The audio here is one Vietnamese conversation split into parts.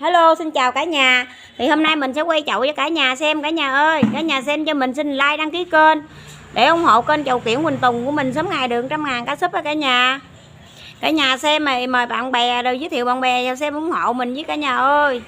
Hello xin chào cả nhà. Thì hôm nay mình sẽ quay chậu cho cả nhà xem. Cả nhà ơi Cả nhà xem cho mình xin like đăng ký kênh Để ủng hộ kênh chậu kiển Quỳnh Tùng của mình sớm ngày được trăm ngàn cá súp cả nhà. Cả nhà xem mời, mời bạn bè rồi giới thiệu bạn bè vào xem ủng hộ mình với cả nhà ơi.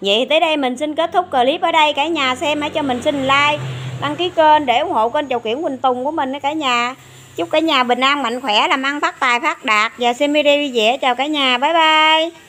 Vậy tới đây mình xin kết thúc clip ở đây. Cả nhà xem hãy cho mình xin like, đăng ký kênh để ủng hộ kênh chầu kiển quỳnh tùng của mình cả nhà. Chúc cả nhà bình an, mạnh khỏe, làm ăn phát tài, phát đạt. Và xem video vui vẻ chào cả nhà. Bye bye.